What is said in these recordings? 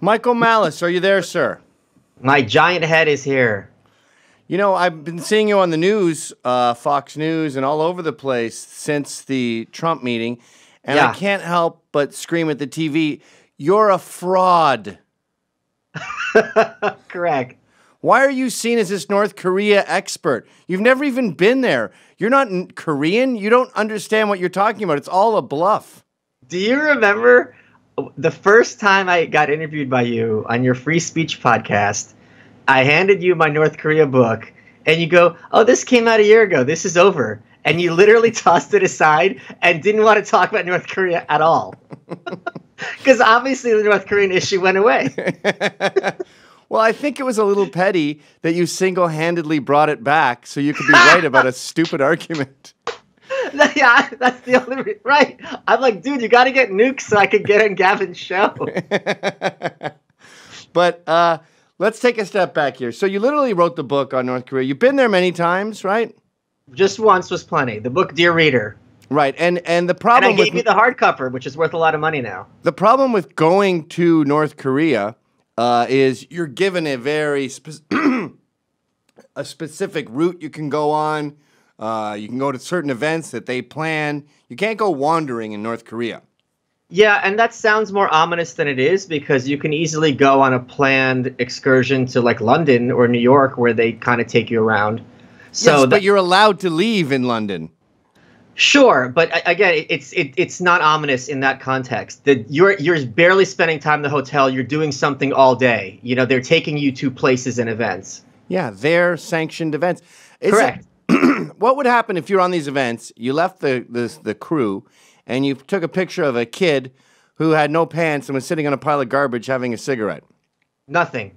Michael Malice, are you there, sir? My giant head is here. You know, I've been seeing you on the news, uh, Fox News, and all over the place since the Trump meeting, and I can't help but scream at the TV, "You're a fraud." Correct. Why are you seen as this North Korea expert? You've never even been there. You're not Korean. You don't understand what you're talking about. It's all a bluff. Do you remember the first time I got interviewed by you on your free speech podcast? I handed you my North Korea book, and you go, "Oh, this came out a year ago. This is over." And you literally tossed it aside and didn't want to talk about North Korea at all. Because obviously the North Korean issue went away. Well, I think it was a little petty that you single handedly brought it back so you could be right about a stupid argument. yeah, that's the only re- right. I'm like, dude, you got to get nukes so I could get on Gavin's show. But uh, let's take a step back here. So you literally wrote the book on North Korea. You've been there many times, right? Just once was plenty. The book, Dear Reader, Right. And and the problem and I gave with you the hardcover, which is worth a lot of money now. the problem with going to North Korea uh, is you're given a very spe- a specific route you can go on. Uh, you can go to certain events that they plan. You can't go wandering in North Korea. Yeah, and that sounds more ominous than it is because you can easily go on a planned excursion to like London or New York where they kind of take you around. So, yes, that- but you're allowed to leave in London. Sure, but again, it's it, it's not ominous in that context. That you're you're barely spending time in the hotel. You're doing something all day. You know, they're taking you to places and events. Yeah, they're sanctioned events. Is it- Correct. what would happen if you're on these events? You left the, the the crew, and you took a picture of a kid who had no pants and was sitting on a pile of garbage having a cigarette. Nothing.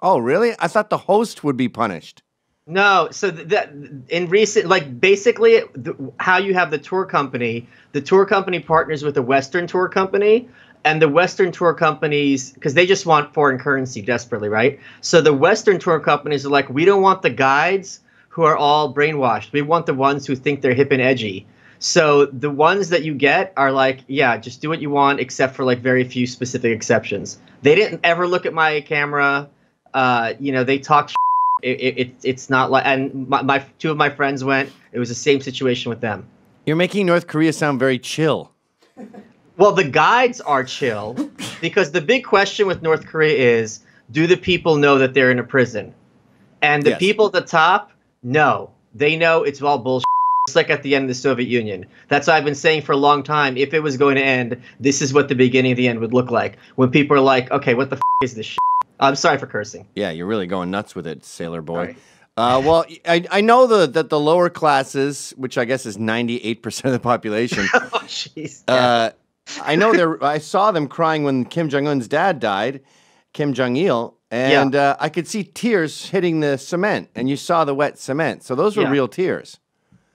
Oh, really? I thought the host would be punished. No, so that in recent, like basically, the, how you have the tour company, the tour company partners with a Western tour company, and the Western tour companies, because they just want foreign currency desperately, right? So the Western tour companies are like, we don't want the guides who are all brainwashed. We want the ones who think they're hip and edgy. So the ones that you get are like, yeah, just do what you want, except for like very few specific exceptions. They didn't ever look at my camera. Uh, you know, they talk it, it, it it's not like and my, my two of my friends went it was the same situation with them You're making North Korea sound very chill. well the guides are chill because the big question with north korea is do the people know that they're in a prison and the Yes. people at the top no they know it's all bullshit it's like at the end of the soviet union that's what i've been saying for a long time if it was going to end this is what the beginning of the end would look like when people are like okay what the f- is this shit? i'm sorry for cursing Yeah, you're really going nuts with it, sailor boy. Right. Uh, well, I, I know the, that the lower classes, which I guess is 98% of the population, oh jeez uh, I know they're. I saw them crying when Kim Jong Un's dad died, Kim Jong Il, and uh, I could see tears hitting the cement, and you saw the wet cement. So those were Yeah. real tears.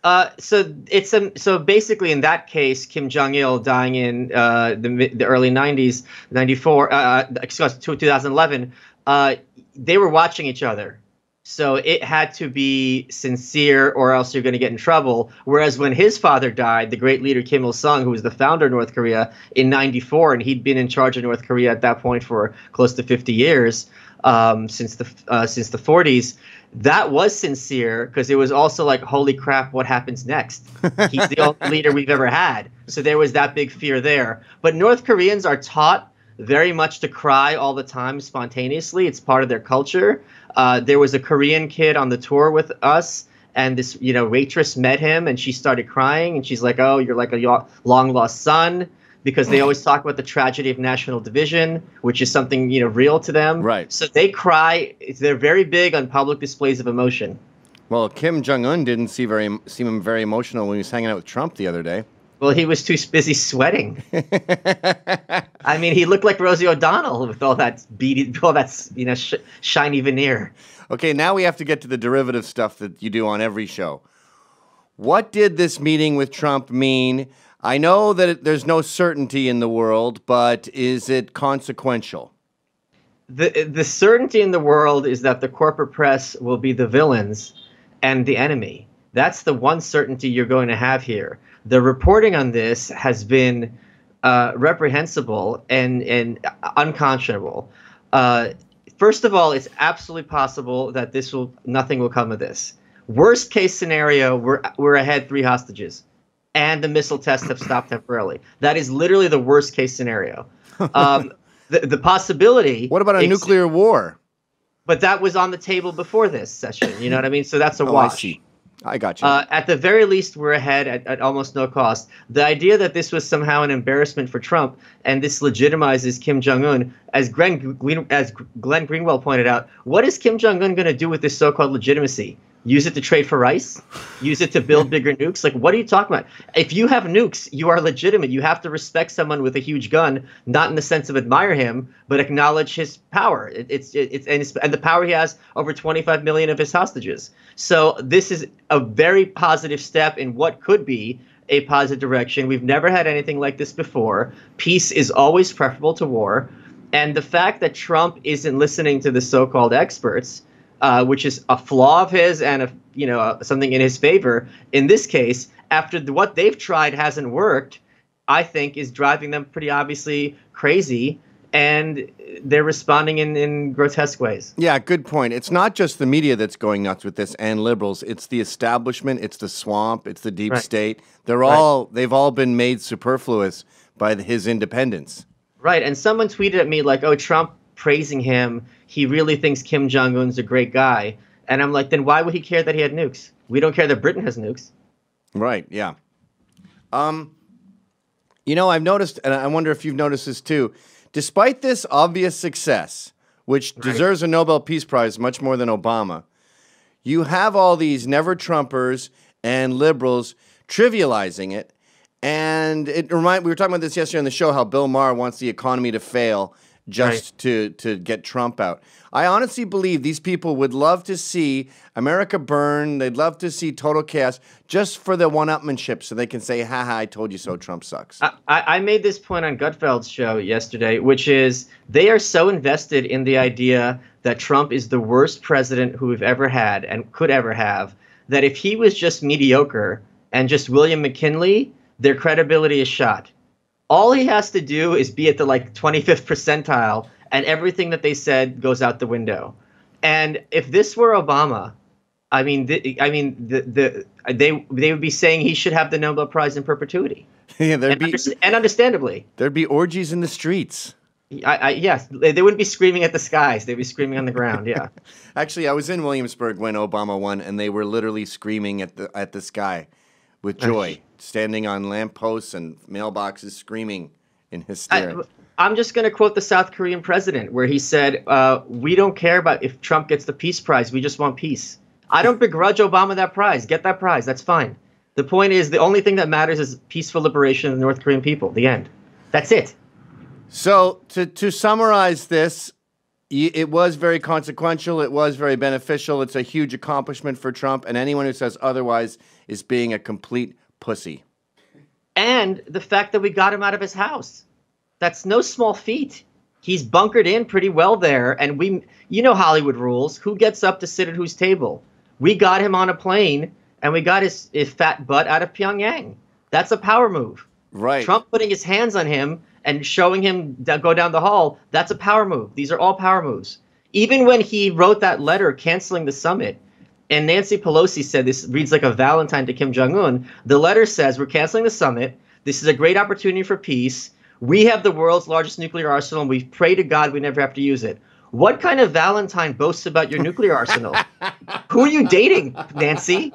Uh, so it's um, so basically in that case, Kim Jong Il dying in uh, the the early '90s, '94, uh, excuse me, 2011. Uh, they were watching each other, so it had to be sincere, or else you're going to get in trouble. Whereas when his father died, the great leader Kim Il Sung, who was the founder of North Korea in '94, and he'd been in charge of North Korea at that point for close to 50 years, um, since the uh, since the 40s that was sincere because it was also like, holy crap, what happens next? He's the only leader we've ever had. So there was that big fear there. But North Koreans are taught very much to cry all the time spontaneously. It's part of their culture. Uh, there was a Korean kid on the tour with us. And this, you know, waitress met him, and she started crying, and she's like, "Oh, you're like a long lost son," because they always talk about the tragedy of national division, which is something you know real to them. Right. So they cry. They're very big on public displays of emotion. Well, Kim Jong Un didn't see very seem very emotional when he was hanging out with Trump the other day. Well, he was too busy sweating. I mean, he looked like Rosie O'Donnell with all that beady, all that you know, sh- shiny veneer. Okay, now we have to get to the derivative stuff that you do on every show. What did this meeting with Trump mean? I know that there's no certainty in the world, but is it consequential? The the certainty in the world is that the corporate press will be the villains and the enemy. That's the one certainty you're going to have here. The reporting on this has been uh, reprehensible and and unconscionable. Uh, first of all, it's absolutely possible that this will nothing will come of this. Worst case scenario, we're we're ahead three hostages, and the missile tests have stopped temporarily. That is literally the worst case scenario. Um, the the possibility. What about a ex- nuclear war? But that was on the table before this session. You know what I mean? So that's a Oh, I wash. see. I got you. Uh, at the very least, we're ahead at, at almost no cost. The idea that this was somehow an embarrassment for Trump and this legitimizes Kim Jong Un, as Glenn, as Glenn Greenwald pointed out, what is Kim Jong Un going to do with this so-called legitimacy? Use it to trade for rice? Use it to build bigger nukes? Like, what are you talking about? If you have nukes, you are legitimate. You have to respect someone with a huge gun, not in the sense of admire him, but acknowledge his power. It, it's it's and, it's and the power he has over 25 million of his hostages. So this is a very positive step in what could be a positive direction. We've never had anything like this before. Peace is always preferable to war, and the fact that Trump isn't listening to the so-called experts uh, which is a flaw of his and a you know uh, something in his favor. In this case, after the, what they've tried hasn't worked, I think is driving them pretty obviously crazy, and they're responding in, in grotesque ways. Yeah, good point. It's not just the media that's going nuts with this and liberals. It's the establishment, it's the swamp, it's the deep Right. state. They're Right. all they've all been made superfluous by the, his independence. Right, and someone tweeted at me like, "Oh, Trump praising him. He really thinks Kim Jong Un's a great guy." And I'm like, then why would he care that he had nukes? We don't care that Britain has nukes. Right, yeah. Um you know, I've noticed and I wonder if you've noticed this too. Despite this obvious success, which deserves a Nobel Peace Prize much more than Obama, you have all these never Trumpers and liberals trivializing it. And it remind we were talking about this yesterday on the show how Bill Maher wants the economy to fail just to to get Trump out. I honestly believe these people would love to see America burn. They'd love to see total chaos just for the one-upmanship, so they can say, "Ha ha, I told you so." Trump sucks. I, I made this point on Gutfeld's show yesterday, which is they are so invested in the idea that Trump is the worst president who we've ever had and could ever have, that if he was just mediocre and just William McKinley, their credibility is shot. All he has to do is be at the like 25th percentile, and everything that they said goes out the window. And if this were Obama, I mean, I mean, the, the they they would be saying he should have the Nobel Prize in perpetuity yeah, there'd and, be under- and understandably, there'd be orgies in the streets. I, I, yes, they they wouldn't be screaming at the skies; they'd be screaming on the ground. Yeah, Actually, I was in Williamsburg when Obama won, and they were literally screaming at the at the sky with joy, standing on lampposts and mailboxes, screaming in hysteria. I, I'm just going to quote the South Korean president, where he said, uh, "We don't care about if Trump gets the peace prize; we just want peace." I don't begrudge Obama that prize. Get that prize. That's fine. The point is, the only thing that matters is peaceful liberation of the North Korean people. The end. That's it. So to to summarize this, it was very consequential. It was very beneficial. It's a huge accomplishment for Trump, and anyone who says otherwise is being a complete pussy. and the fact that we got him out of his house. That's no small feat. He's bunkered in pretty well there, and we, you know, Hollywood rules. Who gets up to sit at whose table? We got him on a plane, and we got his, his fat butt out of Pyongyang. That's a power move. Right. Trump putting his hands on him and showing him go down the hall. That's a power move. These are all power moves. Even when he wrote that letter canceling the summit, and Nancy Pelosi said this reads like a Valentine to Kim Jong Un. The letter says we're canceling the summit. This is a great opportunity for peace. We have the world's largest nuclear arsenal, and we pray to God we never have to use it. What kind of Valentine boasts about your nuclear arsenal? Who are you dating, Nancy?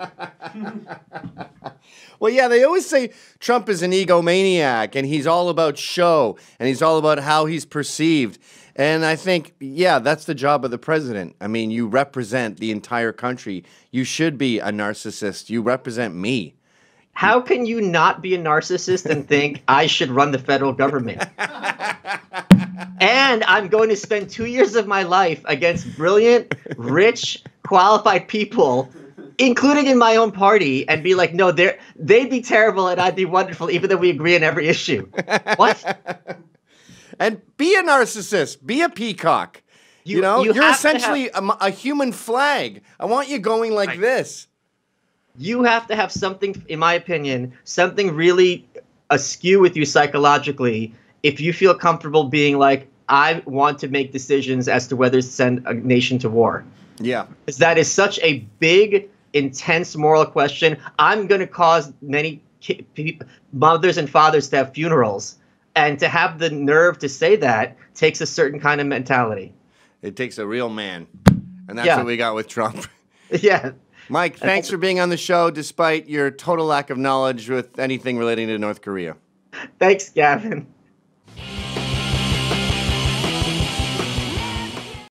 Well, yeah, they always say Trump is an egomaniac and he's all about show and he's all about how he's perceived. And I think, yeah, that's the job of the president. I mean, you represent the entire country. You should be a narcissist. You represent me. How can you not be a narcissist and think I should run the federal government? and I'm going to spend two years of my life against brilliant, rich, qualified people, including in my own party, and be like, no, they're they'd be terrible and I'd be wonderful, even though we agree on every issue. What? And be a narcissist. Be a peacock. You, You- know, you are have essentially a, a human flag. I want you going like Right. this. You have to have something, in my opinion, something really askew with you psychologically if you feel comfortable being like, I want to make decisions as to whether to send a nation to war. Yeah. Because that is such a big, intense moral question. I'm going to cause many ki- pe- mothers and fathers to have funerals. And to have the nerve to say that takes a certain kind of mentality. It takes a real man. And that's Yeah. what we got with Trump. yeah. Mike, thanks for being on the show despite your total lack of knowledge with anything relating to North Korea. Thanks, Gavin.